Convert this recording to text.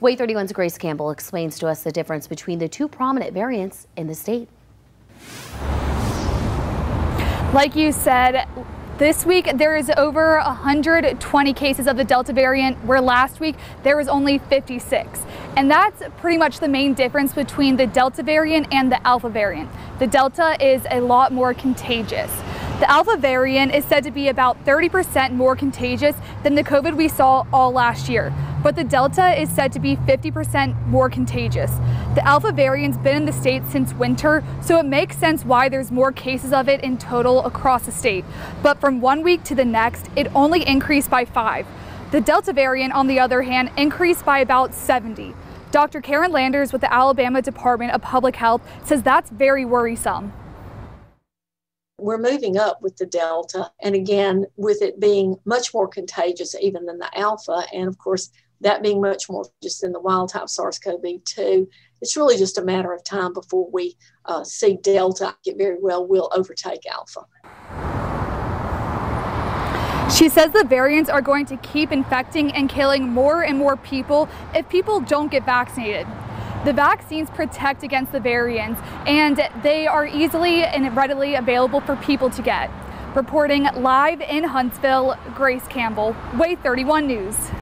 WAAY 31's Grace Campbell explains to us the difference between the two prominent variants in the state. Like you said, this week, there is over 120 cases of the Delta variant, where last week there was only 56. And that's pretty much the main difference between the Delta variant and the Alpha variant. The Delta is a lot more contagious. The Alpha variant is said to be about 30% more contagious than the COVID we saw all last year, but the Delta is said to be 50% more contagious. The Alpha variant's been in the state since winter, so it makes sense why there's more cases of it in total across the state. But from one week to the next, it only increased by five. The Delta variant, on the other hand, increased by about 70. Dr. Karen Landers with the Alabama Department of Public Health says that's very worrisome we're moving up with the Delta. And again, with it being much more contagious even than the Alpha, and of course, that being much more just than the wild type SARS CoV 2, it's really just a matter of time before we uh, see Delta. It very well will overtake Alpha. She says the variants are going to keep infecting and killing more and more people if people don't get vaccinated. The vaccines protect against the variants and they are easily and readily available for people to get. Reporting live in Huntsville, Grace Campbell, WAAY 31 News.